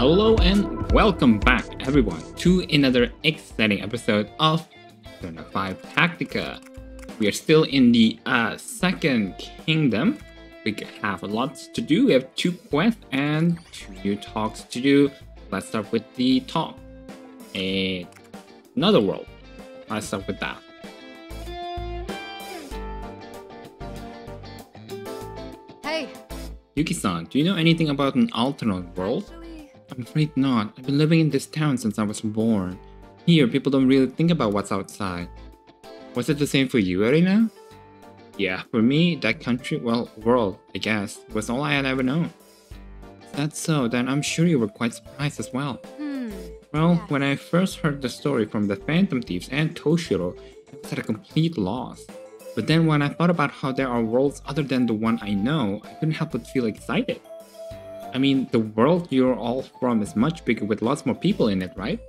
Hello and welcome back, everyone, to another exciting episode of Persona 5 Tactica. We are still in the uh, second kingdom. We have lots to do. We have two quests and two new talks to do. Let's start with the talk. A another world. Let's start with that. Hey, Yuki-san, do you know anything about an alternate world? I'm afraid not. I've been living in this town since I was born. Here, people don't really think about what's outside. Was it the same for you, Erina? Yeah, for me, that country, well, world, I guess, was all I had ever known. If that's so, then I'm sure you were quite surprised as well. hmm. Well, Yeah. when I first heard the story from the Phantom Thieves and Toshiro, I was at a complete loss. But then when I thought about how there are worlds other than the one I know, I couldn't help but feel excited. I mean, the world you're all from is much bigger with lots more people in it, right?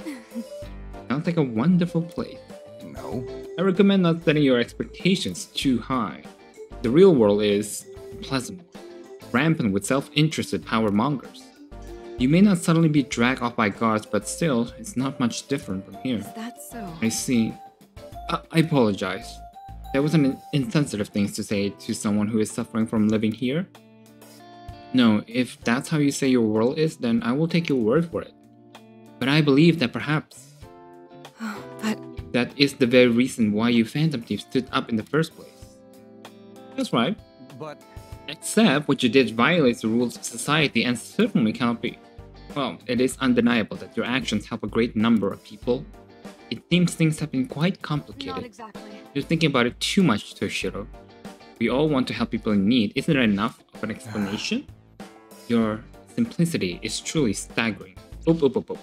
Sounds like a wonderful place. No. I recommend not setting your expectations too high. The real world is pleasant, rampant with self interested power mongers. You may not suddenly be dragged off by guards, but still, it's not much different from here. Is that so? I see. Uh, I apologize. That was an insensitive thing to say to someone who is suffering from living here. No, if that's how you say your world is, then I will take your word for it. But I believe that perhaps but that is the very reason why you Phantom Thieves stood up in the first place. That's right. But Except what you did violates the rules of society and certainly cannot be. Well, it is undeniable that your actions help a great number of people. It seems things have been quite not complicated. exactly. You're thinking about it too much, Toshiro. We all want to help people in need. Isn't that enough of an explanation? Your simplicity is truly staggering. Oop, oop, oop, oop.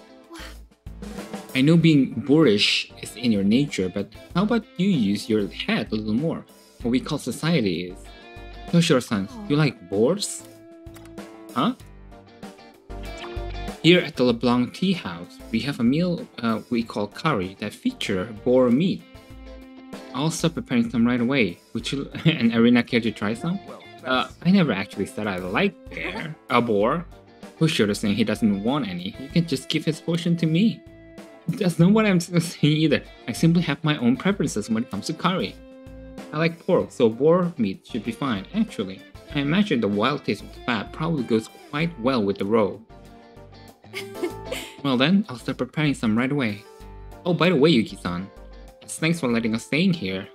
I know being boorish is in your nature, but how about you use your head a little more? What we call society is. Toshiro-san, you like boars? Huh? Here at the LeBlanc Tea House, we have a meal uh, we call curry that feature boar meat. I'll start preparing some right away. Would you and Erina care to try some? well, Uh, I never actually said I like bear. A boar. Toshiro saying he doesn't want any. You can just give his portion to me. That's not what I'm saying either. I simply have my own preferences when it comes to curry. I like pork, so boar meat should be fine. Actually, I imagine the wild taste of the fat probably goes quite well with the roe. well then, I'll start preparing some right away. Oh, by the way, Yuki-san, thanks for letting us stay in here.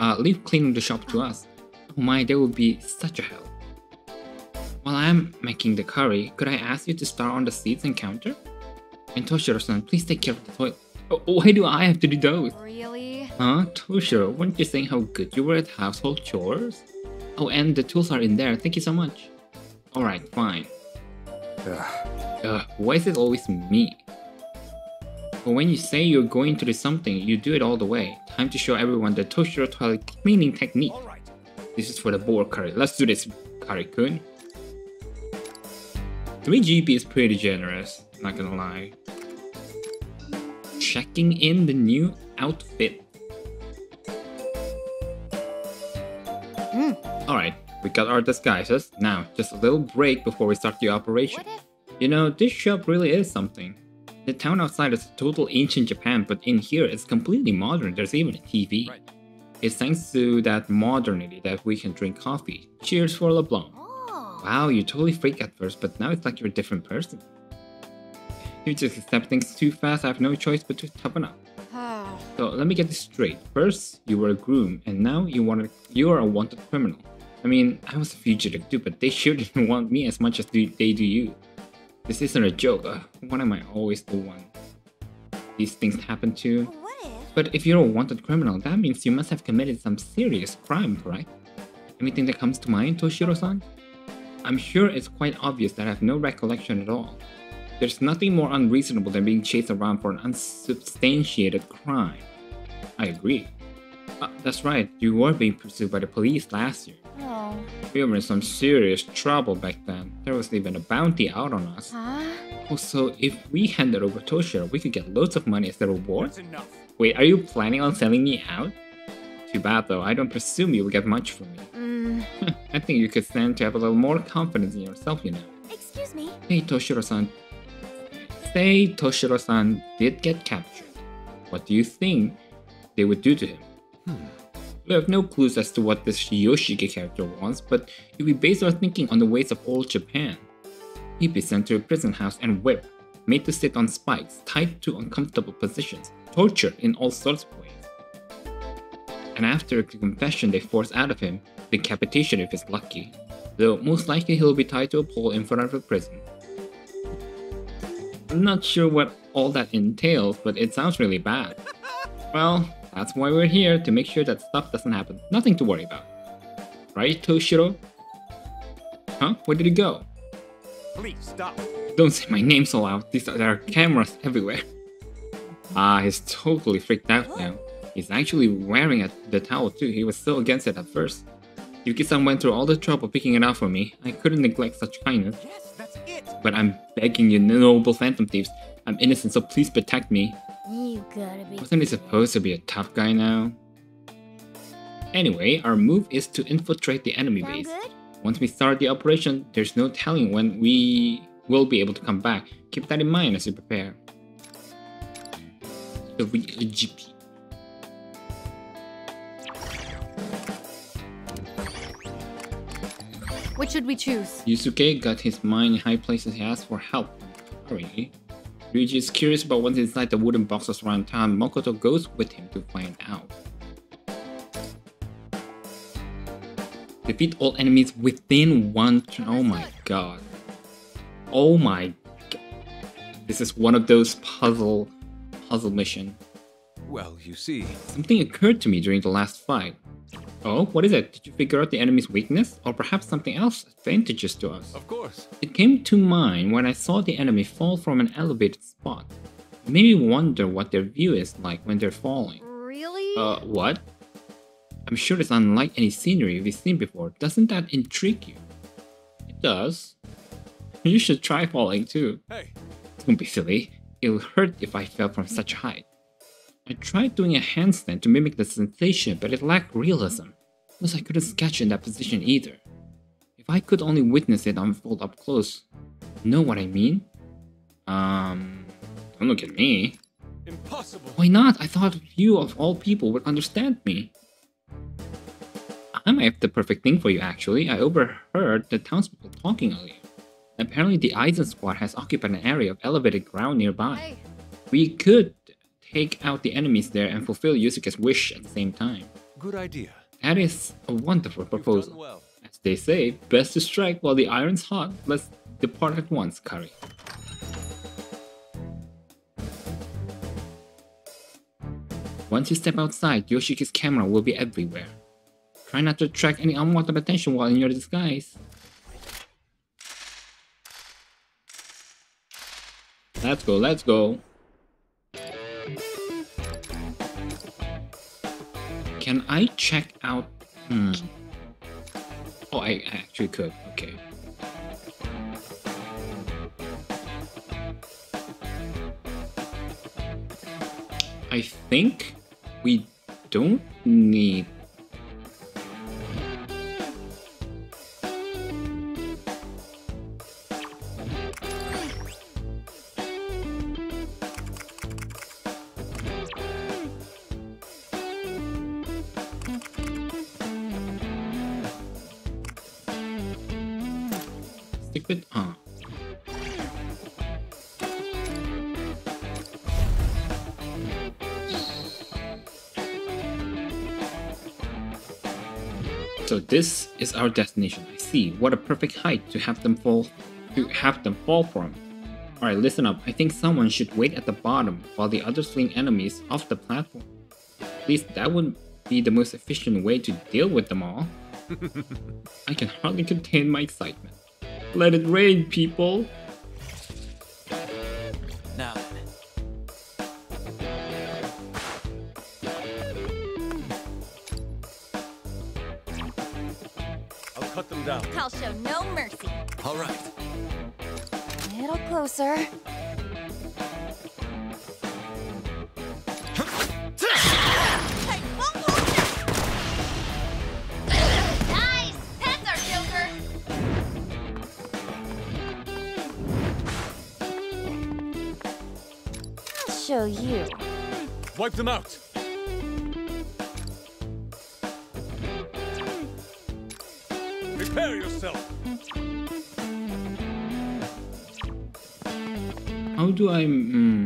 Uh, leave cleaning the shop to us. Oh my, that would be such a help. While I'm making the curry, could I ask you to start on the seats and counter? And Toshiro-san, please take care of the toilet. Oh, why do I have to do those? Really? Huh? Toshiro, weren't you saying how good you were at household chores? Oh, and the tools are in there. Thank you so much. Alright, fine. ugh, Ugh, why is it always me? But when you say you're going to do something, you do it all the way. Time to show everyone the Toshiro toilet cleaning technique. all right. This is for the boar curry. Let's do this, Curry-kun. 3 GB is pretty generous, not gonna lie. Checking in the new outfit. Hmm. Alright, we got our disguises. Now, just a little break before we start the operation. You know, this shop really is something. The town outside is total ancient Japan, but in here it's completely modern. There's even a TV. Right. It's thanks to that modernity that we can drink coffee. Cheers for LeBlanc. Oh. Wow, you totally freaked at first, but now it's like you're a different person. You just accept things too fast, I have no choice but to toughen up. Oh. So let me get this straight. First, you were a groom, and now you want you are a wanted criminal. I mean, I was a fugitive too, but they sure didn't want me as much as do, they do you. This isn't a joke. Uh, why am I always the one these things happen to? What if? But if you're a wanted criminal, that means you must have committed some serious crime, correct? Anything that comes to mind, Toshiro-san? I'm sure it's quite obvious that I have no recollection at all. There's nothing more unreasonable than being chased around for an unsubstantiated crime. I agree. Uh, that's right, you were being pursued by the police last year. Oh. We were in some serious trouble back then. There was even a bounty out on us. Huh? Also, if we handed over Toshiro, we could get loads of money as a reward. That's enough. Wait, are you planning on selling me out? Too bad though, I don't presume you will get much from me. Mm. I think you could stand to have a little more confidence in yourself, you know. Excuse me. Hey, Toshiro-san. say Toshiro-san did get captured, what do you think they would do to him? We have no clues as to what this Yoshiki character wants, but if we base our thinking on the ways of old Japan, he'd be sent to a prison house and whipped, made to sit on spikes, tied to uncomfortable positions, tortured in all sorts of ways. And after the confession they force out of him, decapitation if he's lucky, though most likely he'll be tied to a pole in front of the prison. I'm not sure what all that entails, but it sounds really bad. Well, that's why we're here, to make sure that stuff doesn't happen. Nothing to worry about. Right, Toshiro? Huh? Where did he go? Please stop. Don't say my name so loud. These are, there are cameras everywhere. Ah, he's totally freaked out now. He's actually wearing a, the towel too. He was so against it at first. Yuki-san went through all the trouble picking it out for me. I couldn't neglect such kindness. Yes, that's it. But I'm begging you, noble phantom thieves. I'm innocent, so please protect me. You gotta be. Wasn't he supposed to be a tough guy now? Anyway, our move is to infiltrate the enemy Sound base. good? Once we start the operation, there's no telling when we will be able to come back. Keep that in mind as you prepare. The GP. Which should we choose? Yusuke got his mind in high places. He asked for help. Hurry. Ryuji is curious about what's inside the wooden boxes around town. Makoto goes with him to find out. Defeat all enemies within one turn. Oh my god. Oh my god. This is one of those puzzle puzzle mission. Well, you see, Something occurred to me during the last fight. Oh, what is it? Did you figure out the enemy's weakness? Or perhaps something else advantageous to us? of course. It came to mind when I saw the enemy fall from an elevated spot. It made me wonder what their view is like when they're falling. Really? Uh, what? I'm sure it's unlike any scenery we've seen before. Doesn't that intrigue you? It does. You should try falling too. Hey, Don't be silly. It'll hurt if I fell from such a height. I tried doing a handstand to mimic the sensation, but it lacked realism. Plus, I couldn't sketch in that position either. If I could only witness it unfold up close, know what I mean? Um, don't look at me. impossible. Why not? I thought you, of all people, would understand me. I might have the perfect thing for you, actually. I overheard the townspeople talking earlier. Apparently, the Eisen squad has occupied an area of elevated ground nearby. Hey, We could take out the enemies there and fulfill Yusuke's wish at the same time. Good idea. That is a wonderful proposal. well. As they say, best to strike while the iron's hot. Let's depart at once, Kari. Once you step outside, Yoshiki's camera will be everywhere. Try not to attract any unwanted attention while in your disguise. Let's go, let's go. Can I check out? Hmm. Oh, I I actually could. Okay. I think we don't need. Our destination. I see. What a perfect height to have them fall to have them fall from. Alright, listen up. I think someone should wait at the bottom while the others fling enemies off the platform. At least that would be the most efficient way to deal with them all. I can hardly contain my excitement. Let it rain, people! Show you. Wipe them out. Prepare yourself. How do I? Hmm.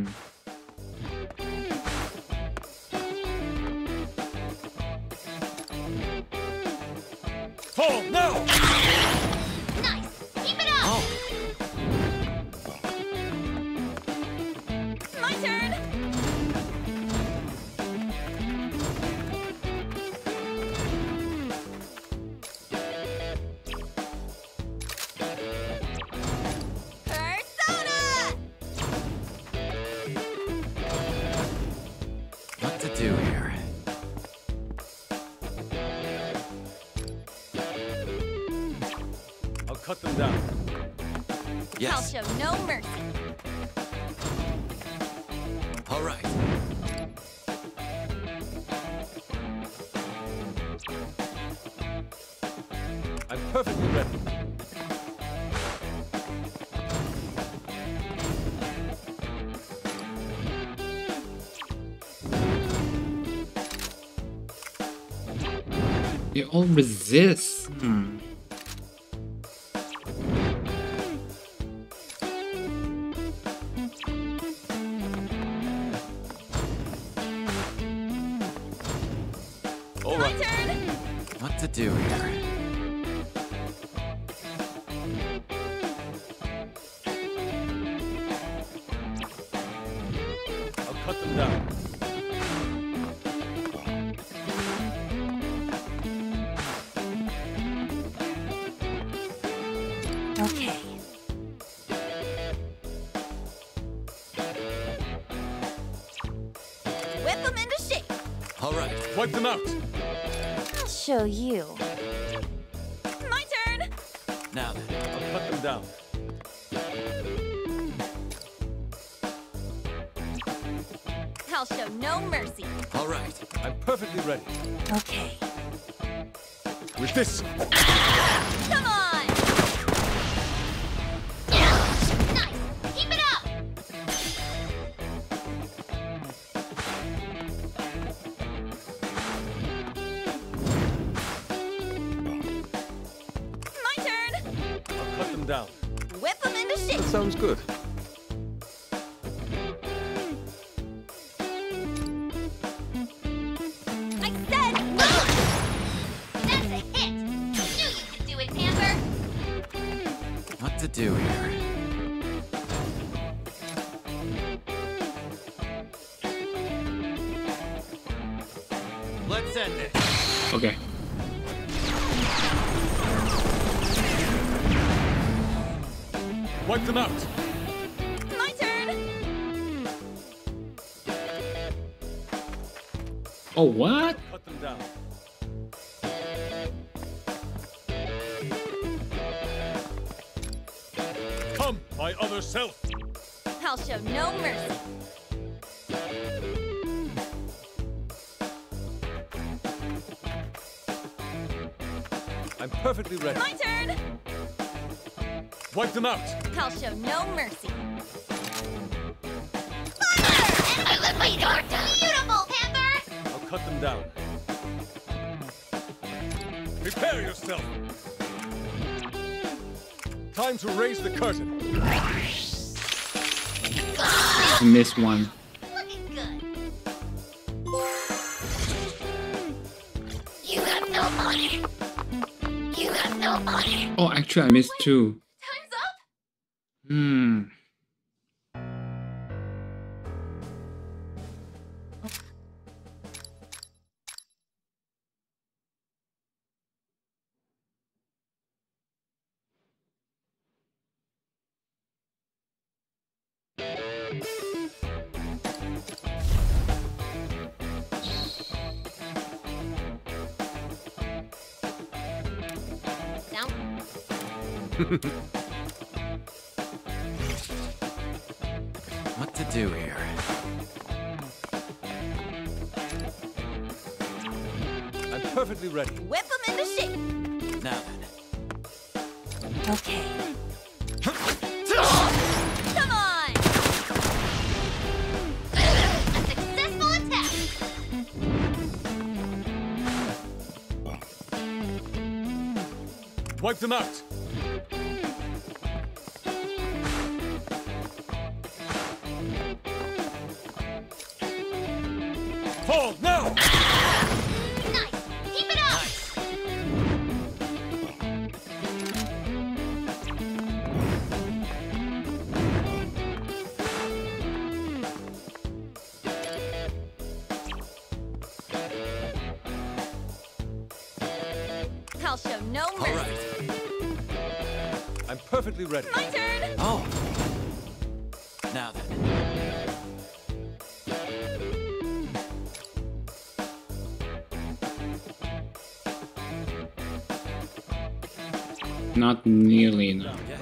They all resist. Hmm. Down. Whip them into shape. sounds good. I said move. That's a hit. Knew you could do it, Panther. What to do Oh what? Cut them down. Come, my other self. I'll show no mercy. I'm perfectly ready. My turn. Wipe them out. I'll show no mercy. I'll cut them down. Prepare yourself. Time to raise the curtain. I missed one. Looking good. You have no money. You have no money. Oh, actually, I missed two. Time's up. Hmm. Show no mercy. right. I'm perfectly ready. My turn. Oh. Now then. Not nearly enough.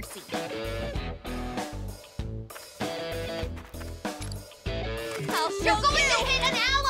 Mercy. I'll show you. hit an ally!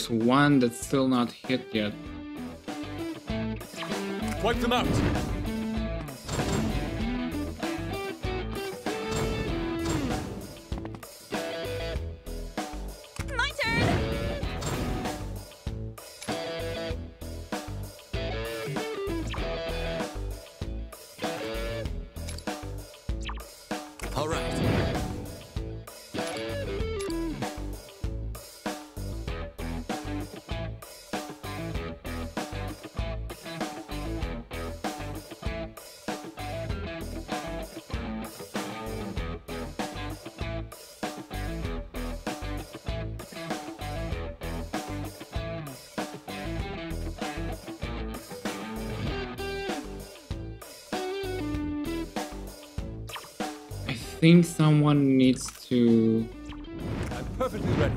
There's one that's still not hit yet. Wipe them out. Think someone needs to. I'm perfectly ready.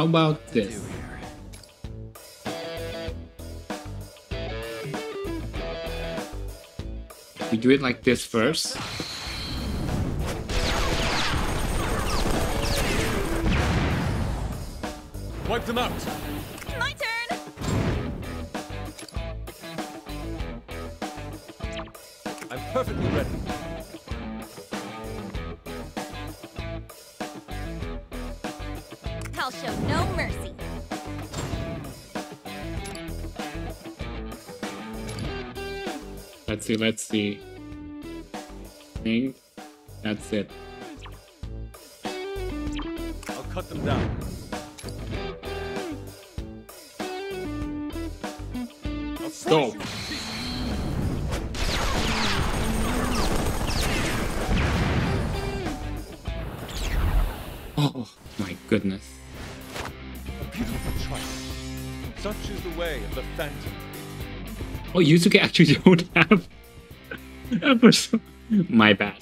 How about this? We do it like this first. Wipe them out. Let's see, let's see. I think that's it. I'll cut them down. I'll Go. you to pieces. Oh my goodness. A beautiful triumph. Such is the way of the phantom. Oh, Yusuke actually don't have My bad.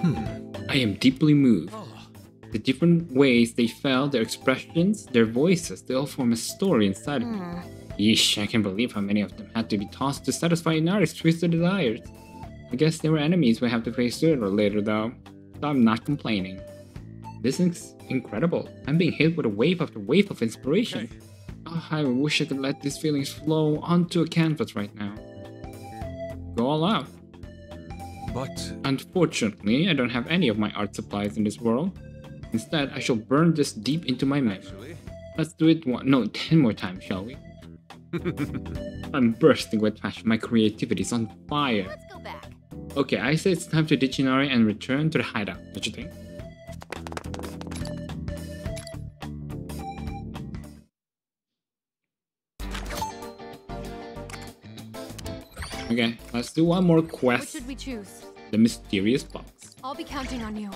Hmm. I am deeply moved. The different ways they felt, their expressions, their voices, they all form a story inside of me. Yeesh, I can't believe how many of them had to be tossed to satisfy Inari's twisted desires. I guess they were enemies we have to face sooner or later though, so I'm not complaining. This is incredible. I'm being hit with a wave after wave of inspiration. Okay. Oh, I wish I could let these feelings flow onto a canvas right now. Go all out. But Unfortunately, I don't have any of my art supplies in this world. Instead, I shall burn this deep into my memory. actually, Let's do it one, no, ten more times, shall we? I'm bursting with passion. My creativity is on fire. Let's go back. Okay, I say it's time to ditch Inari and return to the hideout. don't you think? Okay, let's do one more quest. What quest. should we choose? The mysterious box. I'll be counting on you.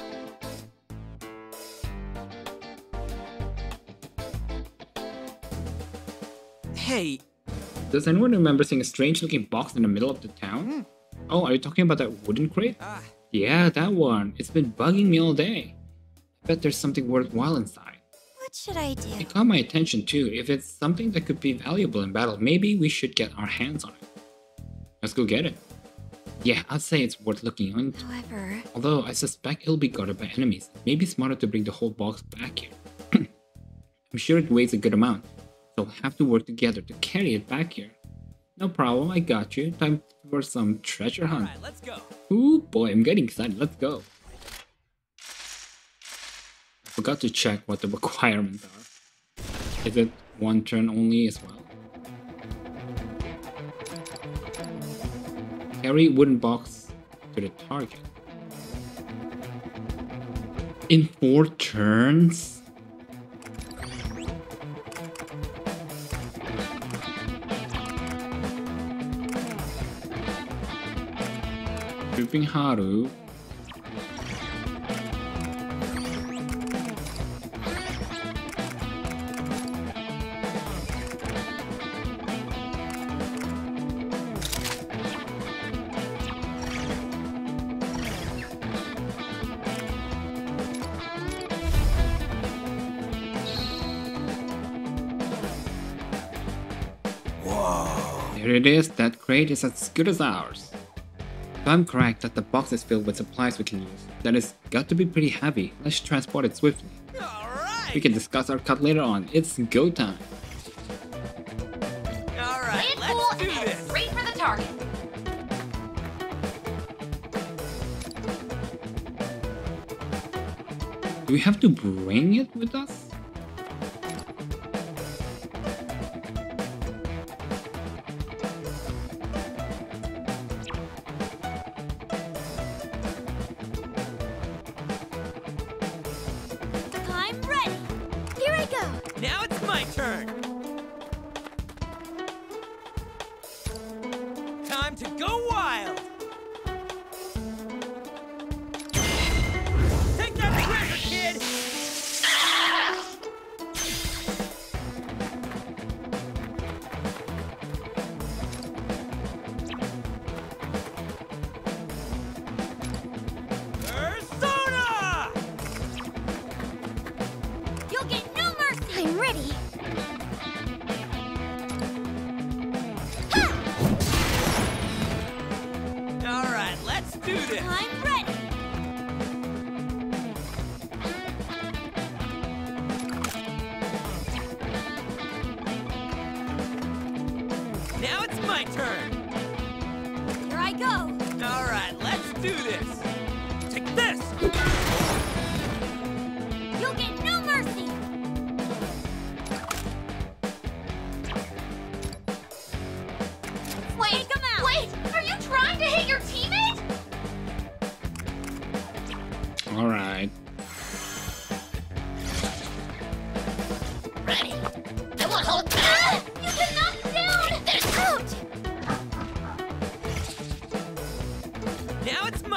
Hey, Does anyone remember seeing a strange looking box in the middle of the town? Oh, are you talking about that wooden crate? ah, Yeah, that one. It's been bugging me all day. I bet there's something worthwhile inside. What should I do? It caught my attention too. If it's something that could be valuable in battle, maybe we should get our hands on it. Let's go get it. Yeah, I'd say it's worth looking into. However, Although I suspect it'll be guarded by enemies. Maybe smarter to bring the whole box back here. I'm sure it weighs a good amount, so we'll have to work together to carry it back here. No problem, I got you. Time for some treasure hunt. alright, let's go. Ooh boy, I'm getting excited. Let's go. I forgot to check what the requirements are. Is it one turn only as well? Carry wooden box to the target. In four turns? Dripping Haru. It is, that crate is as good as ours. If I'm correct that the box is filled with supplies we can use, then it's got to be pretty heavy. Let's transport it swiftly. We can discuss our cut later on. It's go time. Play it cool and head straight for the target. Do we have to bring it with us?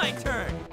My turn.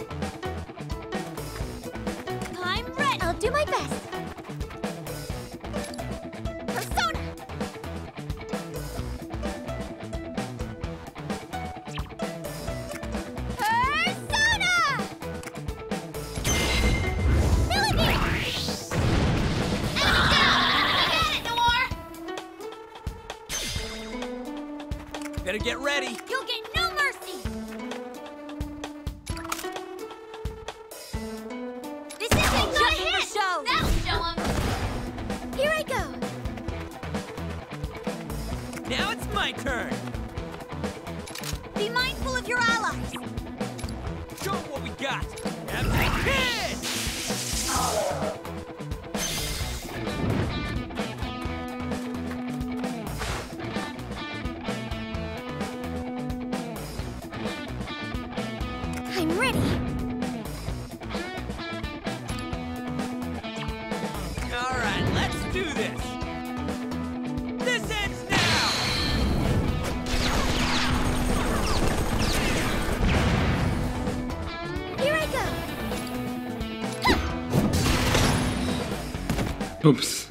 Oops.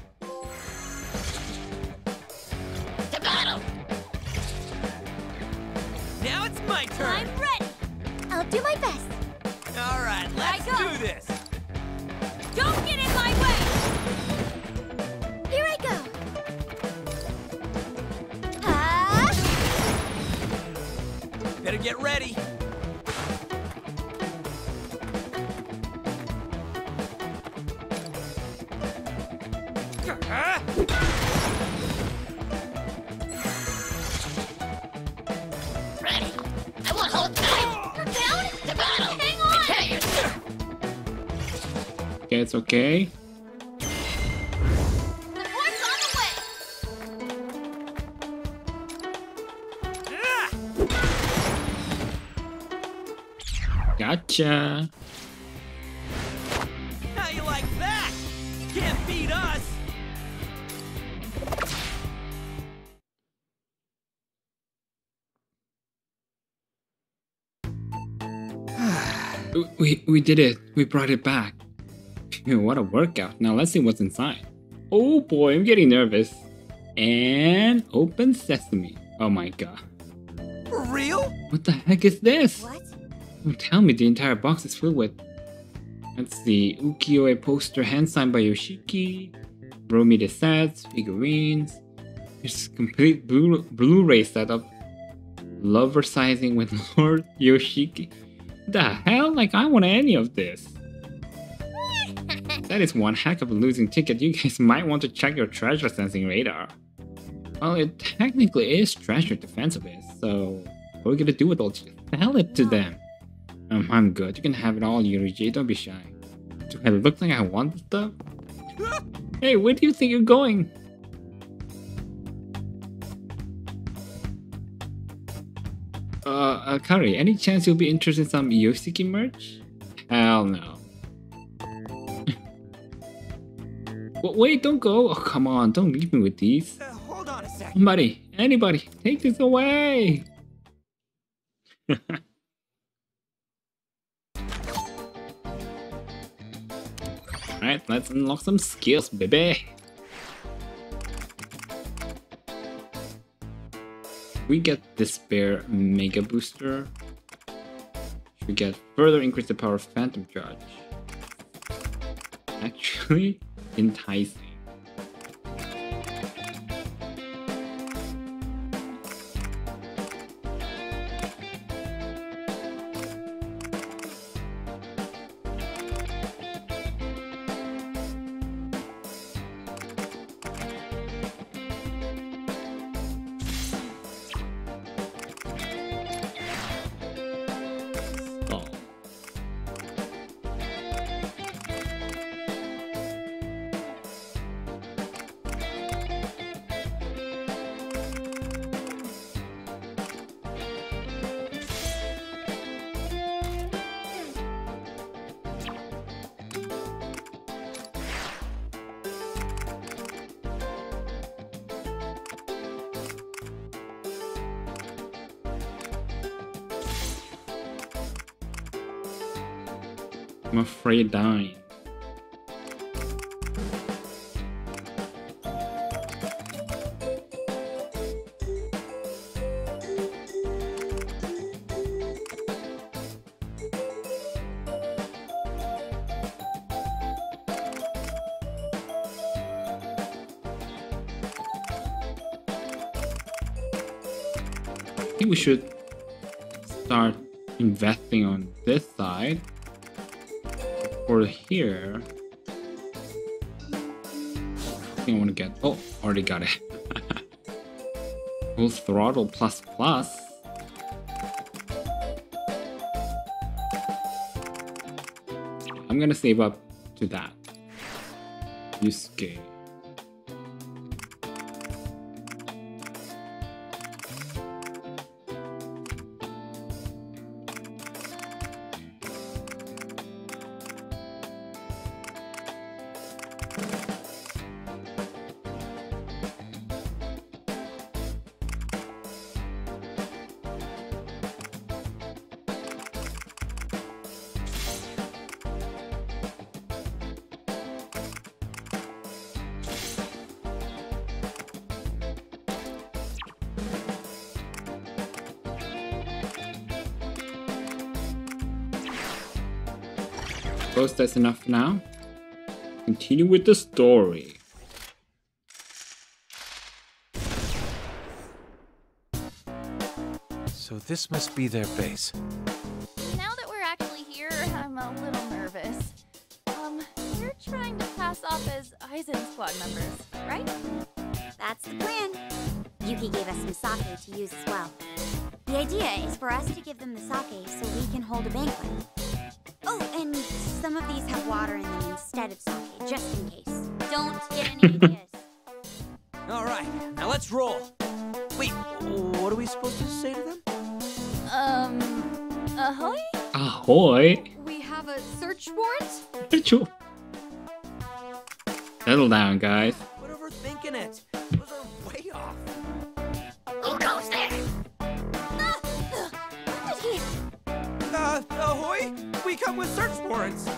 It's okay. Support's on the way. Gotcha. How you like that? You can't beat us. We we did it. We brought it back. Phew, what a workout. Now let's see what's inside. Oh boy, I'm getting nervous. And open sesame. Oh my god. For real? What the heck is this? What? Don't tell me the entire box is filled with. Let's see. Ukiyo-e poster hand signed by Yoshiki. Bromide sets, figurines. There's complete Blu- Blu-ray setup. Lover sizing with Lord Yoshiki. The hell? Like I want any of this. That is one heck of a losing ticket. You guys might want to check your treasure sensing radar. Well, it technically is treasure defensiveness, so what are we gonna do with all this? Sell it to them. Um, I'm good. You can have it all, Ryuji. Don't be shy. Do I look like I want the stuff? hey, where do you think you're going? Uh, uh, Kari, any chance you'll be interested in some Yoshiki merch? Hell no. But wait, don't go. Oh, come on, don't leave me with these. Uh, hold on a second. Somebody, anybody, take this away. Alright, let's unlock some skills, baby. We get Despair Mega Booster. We get further increase the power of Phantom Charge. Actually, enticing. Afraid dying. I think we should start investing on this side. For here, I think I want to get. Oh, already got it. Full throttle plus plus. I'm gonna save up to that. Yusuke. Suppose that's enough for now. Continue with the story. So this must be their base. Now that we're actually here, I'm a little nervous. Um, we're trying to pass off as Aizen squad members, right? That's the plan. Yuki gave us some sake to use as well. The idea is for us to give them the sake so we can hold a banquet. Oh, and some of these have water in them instead of sake, just in case. Don't get any ideas. All right, now let's roll. Wait, what are we supposed to say to them? Um, ahoy? Ahoy! We have a search warrant? Achoo. Settle down, guys. What overthinking it? Those are way off. Who goes there? Uh, ahoy! We come with search warrants.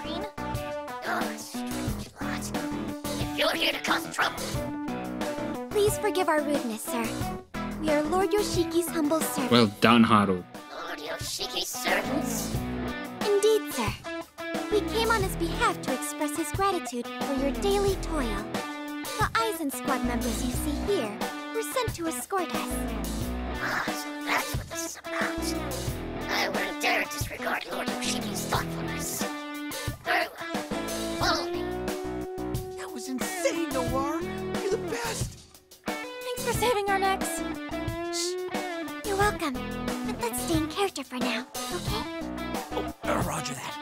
Green? If you're here to cause trouble. Please forgive our rudeness, sir. We are Lord Yoshiki's humble servants. Well done, Haru. Lord Yoshiki's servants? Indeed, sir. We came on his behalf to express his gratitude for your daily toil. The Aizen squad members you see here were sent to escort us. So that's what this is about. I wouldn't dare disregard Lord Yoshiki's thoughtfulness. Very well. Follow me. That was insane, Noir. You're the best. Thanks for saving our necks. Shh. You're welcome. But let's stay in character for now, okay? Oh, uh, roger that.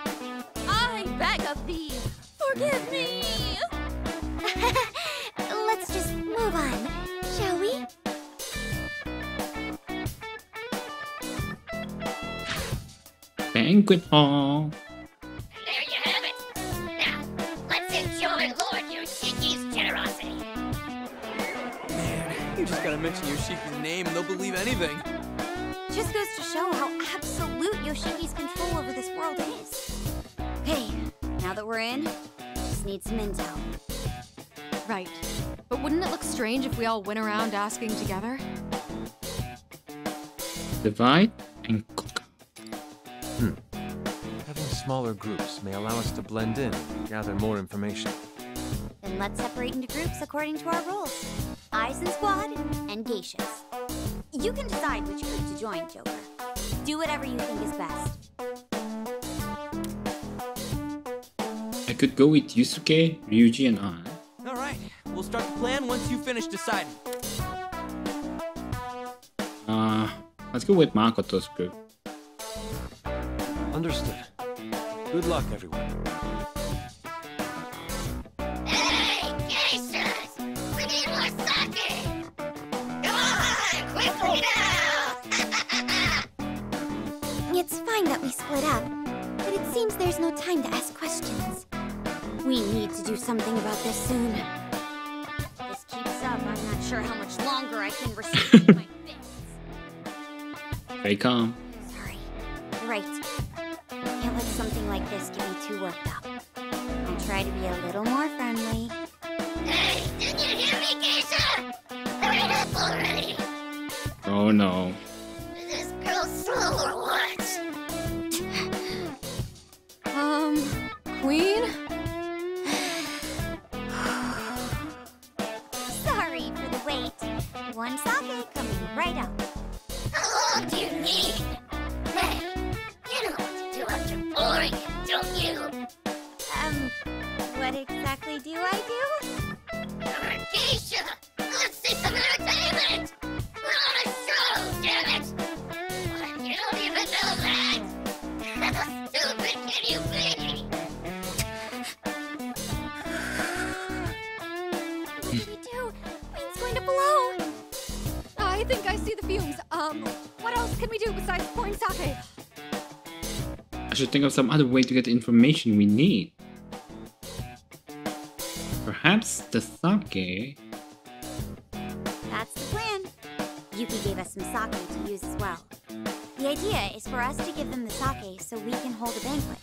I beg of thee, forgive me! Banquet hall. There you have it. Now, let's enjoy Lord Yoshiki's generosity. Man, you just gotta mention Yoshiki's name and they'll believe anything. Just goes to show how absolute Yoshiki's control over this world is. Hey, now that we're in, just need some intel. Right. But wouldn't it look strange if we all went around asking together? Divide smaller groups may allow us to blend in and gather more information. Then let's separate into groups according to our roles. Aizen Squad and Geishas. You can decide which group to join, Joker. Do whatever you think is best. I could go with Yusuke, Ryuji, and An. All right, we'll start the plan once you finish deciding. Uh, let's go with Makoto's group. Good luck, everyone. Hey, geishas! We need more sake! Come on, quickly oh. now! It's fine that we split up, but it seems there's no time to ask questions. We need to do something about this soon. If this keeps up, I'm not sure how much longer I can receive my fists. Very calm. Something this get me too worked up. I'll try to be a little more friendly. Hey, did you hear me, Geisha? Hurry up already! Oh no. Is this girl slow or what? Um, Queen? Sorry for the wait. One sake coming right up. How long do you need? Exactly do I do? You're a geisha! Let's see some entertainment! We're on a show, damn it! What, you don't even know that? How stupid can you be? What do we do? Wind's going to blow. I think I see the fumes. Um, what else can we do besides pouring sake? I should think of some other way to get the information we need. Perhaps the sake. That's the plan. Yuki gave us some sake to use as well. The idea is for us to give them the sake so we can hold a banquet.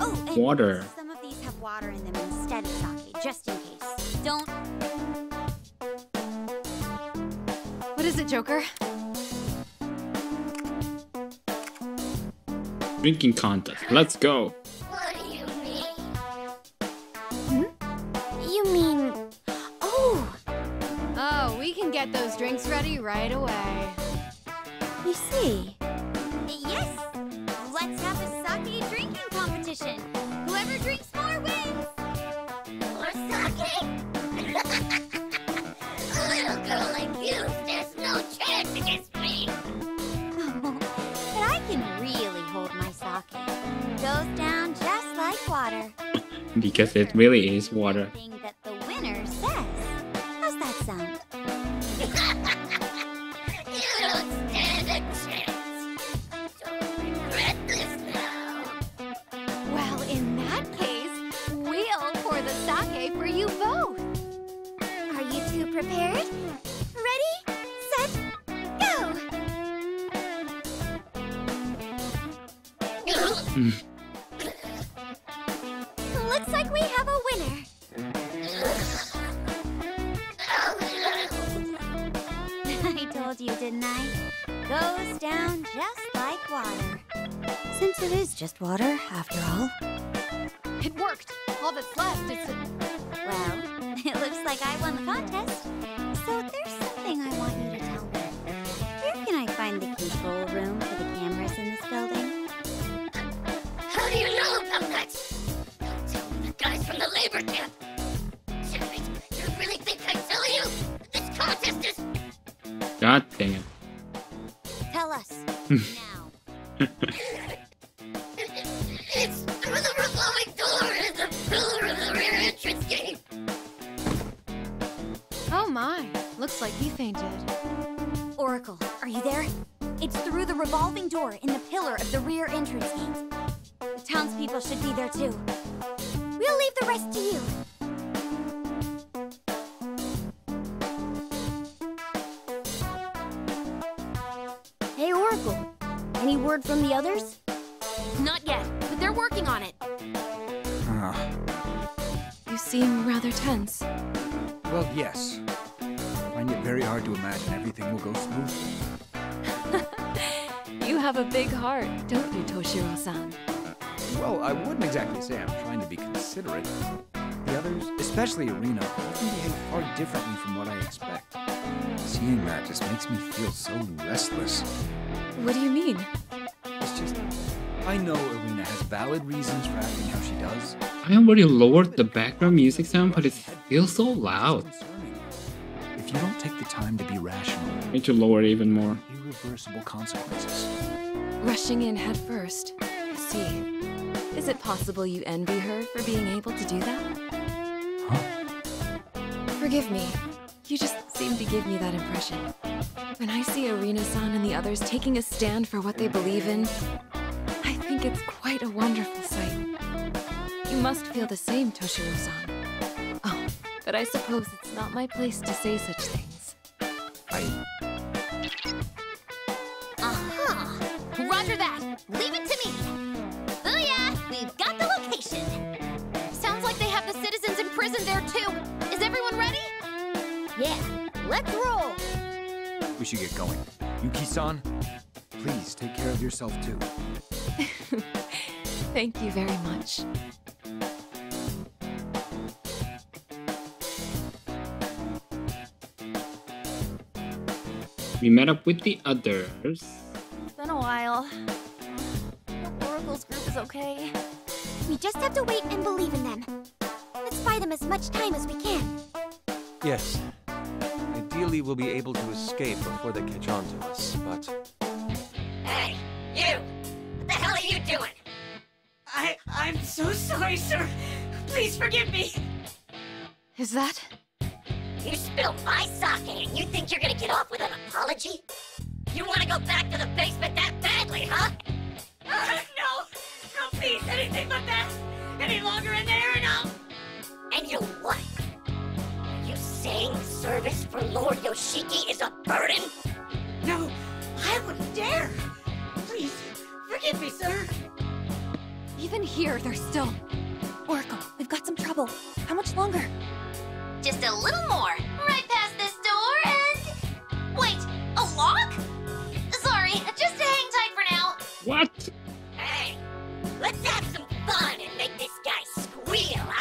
Oh, and Water. some of these have water in them instead of sake, just in case. Don't What is it, Joker? Drinking contest. Let's go. Right away. you see. Yes. Let's have a sake drinking competition. Whoever drinks more wins. More sake? a little girl like you, there's no chance against me! but I can really hold my sake. Goes down just like water. Because it really is water. Looks like we have a winner. I told you, didn't I? Goes down just like water. Since it is just water, after all. It worked. All that's left is. Well, it looks like I won the contest. So there's something I want you to labor camp! Damn! You really think I tell you? This contest is... God dang it. Tell us have a big heart, don't you, Toshiro-san? Well, I wouldn't exactly say I'm trying to be considerate. The others, especially Erina, often behave far differently from what I expect. Seeing that just makes me feel so restless. What do you mean? It's just, I know Erina has valid reasons for acting how she does. I already lowered the background music sound, but it feels so loud. If you don't take the time to be rational, I need to lower it even more. Irreversible consequences. Rushing in head first. See. Is it possible you envy her for being able to do that? Huh? Forgive me. You just seem to give me that impression. When I see Erina-san and the others taking a stand for what they believe in, I think it's quite a wonderful sight. You must feel the same, Toshiro-san. Oh, but I suppose it's not my place to say such things. I, Leave it to me! Booyah! We've got the location! Sounds like they have the citizens imprisoned there, too. Is everyone ready? Yeah, let's roll! We should get going. Yuki-san, please take care of yourself, too. Thank you very much. We met up with the others. It's been a while okay. We just have to wait and believe in them. Let's buy them as much time as we can. Yes. Ideally, we'll be able to escape before they catch on to us, but Hey, you! What the hell are you doing? I I'm so sorry, sir. Please forgive me. Is that? You spilled my sake and you think you're gonna get off with an apology? Any longer in there, and I'll. And you what? You saying service for Lord Yoshiki is a burden? No, I wouldn't dare. Please, forgive me, sir. Even here, they're still. Oracle, we've got some trouble. How much longer? Just a little more.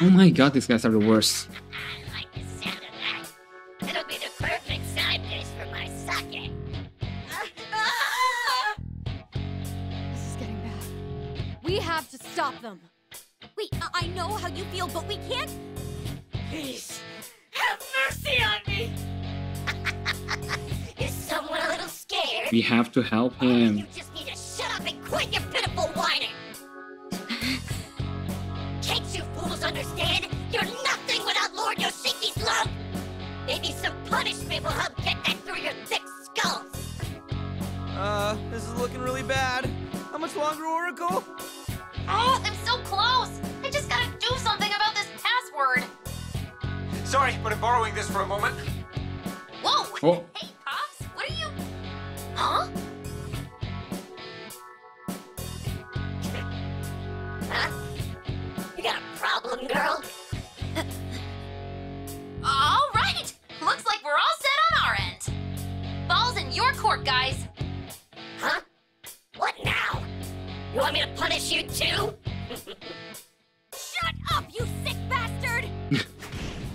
Oh my god, these guys are the worst. I like the sound of that. It'll be the perfect side dish for my sake. This is getting bad. We have to stop them. Wait, I, I know how you feel, but we can't. Please, have mercy on me. Is someone a little scared? We have to help You him. just need to shut up and quit your pitiful whining. Punishment will help get that through your thick skulls. Uh, this is looking really bad. How much longer, Oracle? Oh, I'm so close. I just gotta do something about this password. Sorry, but I'm borrowing this for a moment. Whoa! Oh. Hey, Pops, what are you. Huh? Huh? You got a problem, girl? Your court, guys. Huh? What now? You want me to punish you too? Shut up, you sick bastard!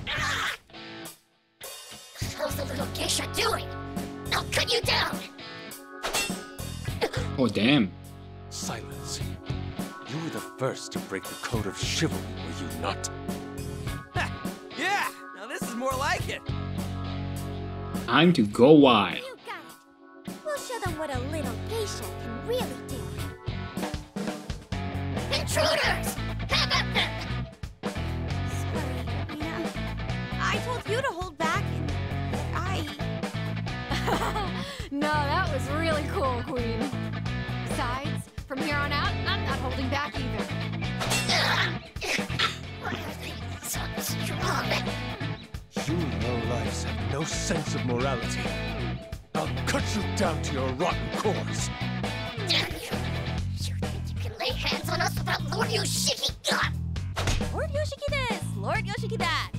Ah! How's the little geisha doing? I'll cut you down. Oh damn. silence. You were the first to break the code of chivalry, were you not? Yeah, now this is more like it. Time to go wild. You got it. We'll show them what a little geisha can really do. Intruders! How about them? Sorry, Rena. I told you to hold back, and I. no, that was really cool, Queen. Besides, from here on out, I'm not holding back either. Why are they so strong? You lowlifes have no sense of morality. I'll cut you down to your rotten cores. Damn you! You think you can lay hands on us without Lord Yoshiki? God! Lord Yoshiki this, Lord Yoshiki that.